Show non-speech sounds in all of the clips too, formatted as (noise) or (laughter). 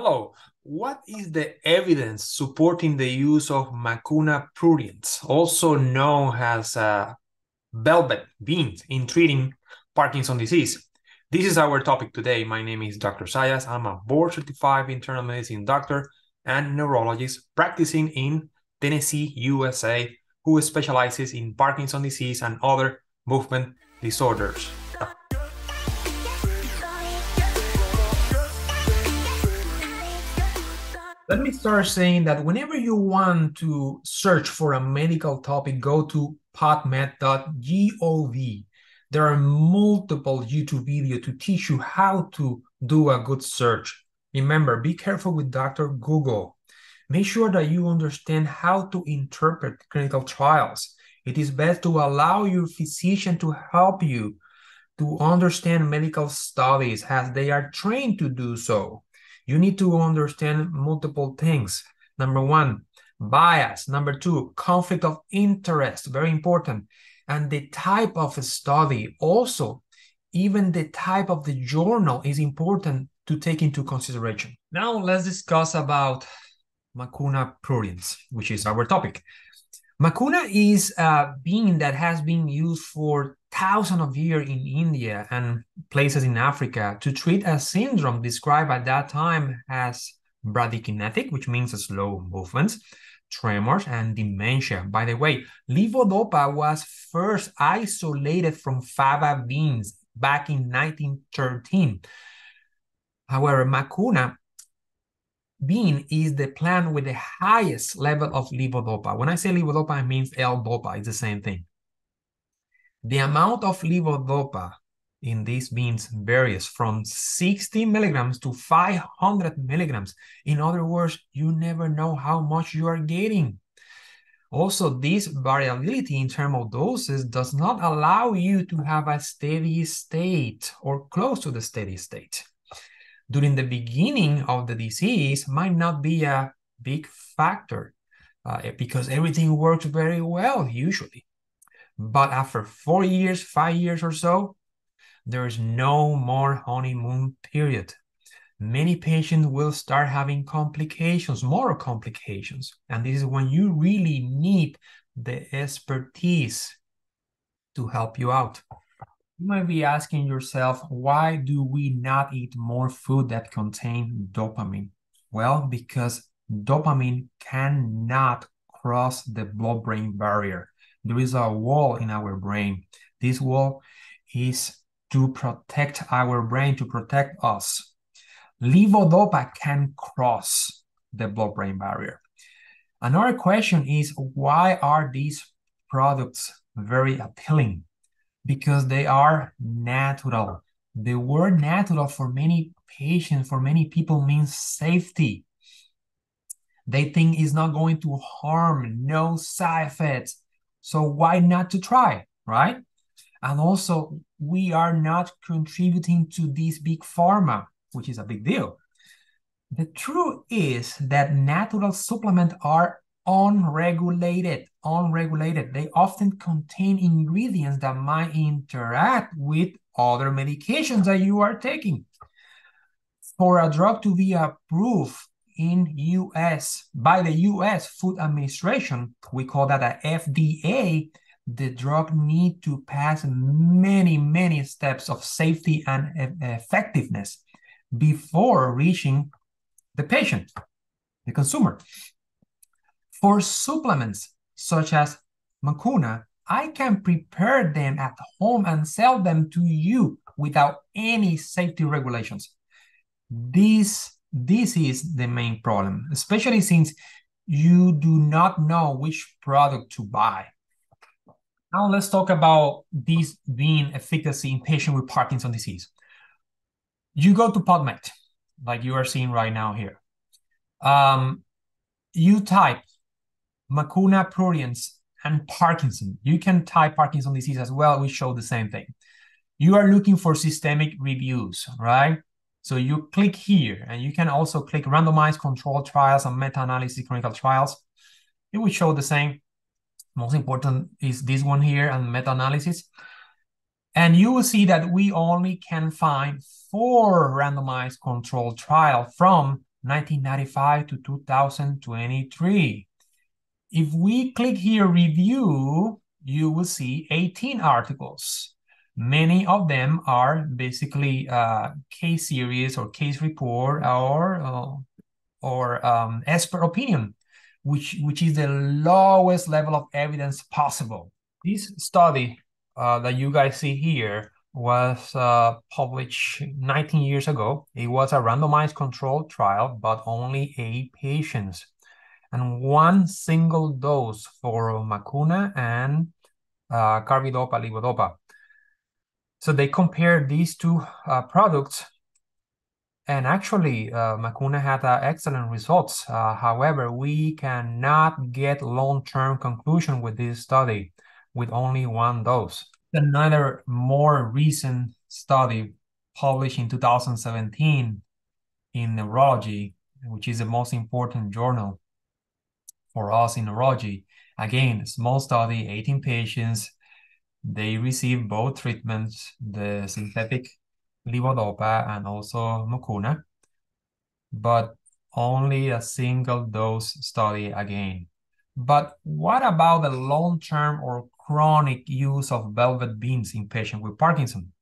Hello. What is the evidence supporting the use of Mucuna pruriens, also known as uh, velvet beans, in treating Parkinson's disease? This is our topic today. My name is Dr. Zayas. I'm a board certified internal medicine doctor and neurologist practicing in Tennessee, USA, who specializes in Parkinson's disease and other movement disorders. Let me start saying that whenever you want to search for a medical topic, go to pubmed.gov. There are multiple YouTube videos to teach you how to do a good search. Remember, be careful with Dr. Google. Make sure that you understand how to interpret clinical trials. It is best to allow your physician to help you to understand medical studies as they are trained to do so you need to understand multiple things. Number one, bias. Number two, conflict of interest, very important. And the type of study also, even the type of the journal is important to take into consideration. Now let's discuss about Mucuna pruriens, which is our topic. Mucuna is a bean that has been used for thousands of years in India and places in Africa to treat a syndrome described at that time as bradykinetic, which means slow movements, tremors, and dementia. By the way, levodopa was first isolated from fava beans back in 1913. However, mucuna bean is the plant with the highest level of levodopa. When I say levodopa, I mean L-dopa. It's the same thing. The amount of levodopa in these beans varies from 60 milligrams to 500 milligrams. In other words, you never know how much you are getting. Also, this variability in terms of doses does not allow you to have a steady state or close to the steady state. During the beginning of the disease might not be a big factor uh, because everything works very well usually. But after four years, five years or so, there is no more honeymoon period. Many patients will start having complications, more complications. And this is when you really need the expertise to help you out. You might be asking yourself, why do we not eat more food that contain dopamine? Well, because dopamine cannot cross the blood-brain barrier there is a wall in our brain. This wall is to protect our brain, to protect us. Levodopa can cross the blood-brain barrier. Another question is why are these products very appealing? Because they are natural. The word natural for many patients, for many people means safety. They think it's not going to harm, no side effects. So why not to try, right? And also, we are not contributing to this big pharma, which is a big deal. The truth is that natural supplements are unregulated. Unregulated. They often contain ingredients that might interact with other medications that you are taking. For a drug to be approved in US by the US Food Administration, we call that a FDA, the drug need to pass many, many steps of safety and effectiveness before reaching the patient, the consumer. For supplements such as mucuna, I can prepare them at home and sell them to you without any safety regulations. This this is the main problem, especially since you do not know which product to buy. Now let's talk about this being efficacy in patients with Parkinson's disease. You go to PubMed, like you are seeing right now here. Um, you type mucuna pruriens and Parkinson. You can type Parkinson's disease as well. We show the same thing. You are looking for systemic reviews, right? So you click here and you can also click randomized control trials and meta-analysis clinical trials. It will show the same. Most important is this one here and meta-analysis. And you will see that we only can find four randomized control trial from 1995 to 2023. If we click here review, you will see 18 articles. Many of them are basically uh, case series or case report or uh, or um, expert opinion, which which is the lowest level of evidence possible. This study uh, that you guys see here was uh, published 19 years ago. It was a randomized controlled trial, but only eight patients, and one single dose for Mucuna and uh, carbidopa levodopa. So they compared these two uh, products, and actually, uh, Mucuna had uh, excellent results. Uh, however, we cannot get long-term conclusion with this study with only one dose. Another more recent study published in 2017 in neurology, which is the most important journal for us in neurology. Again, small study, 18 patients. They received both treatments, the synthetic levodopa and also mucuna, but only a single dose study again. But what about the long-term or chronic use of velvet beans in patients with Parkinson?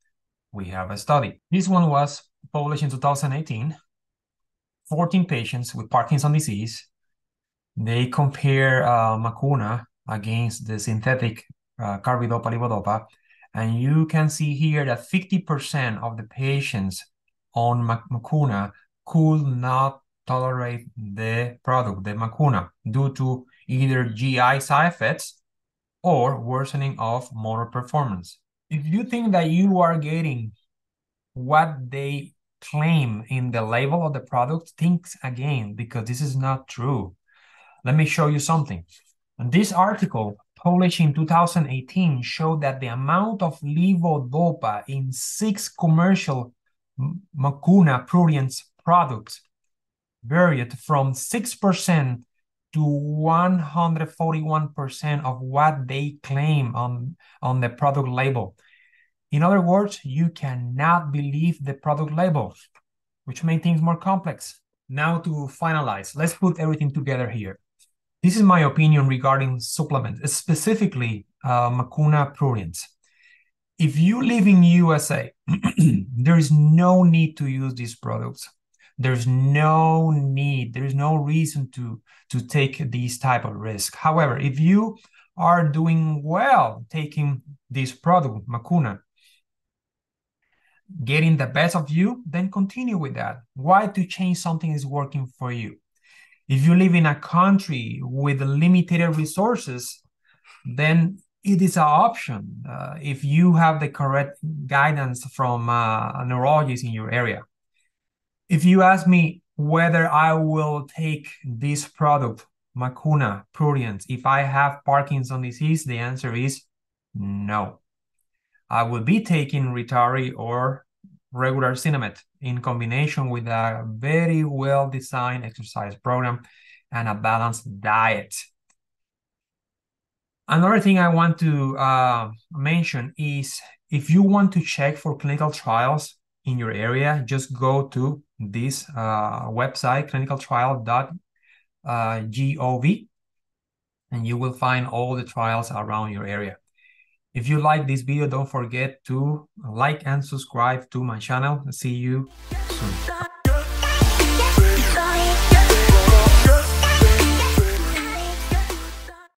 We have a study. This one was published in 2018. 14 patients with Parkinson disease. They compare uh, Mucuna against the synthetic uh, carbidopa levodopa. And you can see here that 50% of the patients on Mucuna could not tolerate the product, the Mucuna, due to either GI side effects or worsening of motor performance. If you think that you are getting what they claim in the label of the product, think again, because this is not true. Let me show you something. And this article, published in 2018, showed that the amount of levodopa in six commercial Mucuna pruriens products varied from 6% to 141% of what they claim on, on the product label. In other words, you cannot believe the product label, which makes things more complex. Now to finalize, let's put everything together here. This is my opinion regarding supplements, specifically uh, Mucuna pruriens. If you live in USA, (clears throat) there is no need to use these products. There's no need there's no reason to to take these type of risk. However if you are doing well taking this product Mucuna getting the best of you then continue with that. Why to change something is working for you if you live in a country with limited resources then it is an option uh, if you have the correct guidance from uh, a neurologist in your area if you ask me whether I will take this product, Mucuna pruriens, if I have Parkinson disease, the answer is no. I will be taking Rytary or regular Sinemet in combination with a very well-designed exercise program and a balanced diet. Another thing I want to uh, mention is if you want to check for clinical trials in your area, just go to this uh, website, clinicaltrial.gov, uh, and you will find all the trials around your area. If you like this video, don't forget to like and subscribe to my channel. See you soon.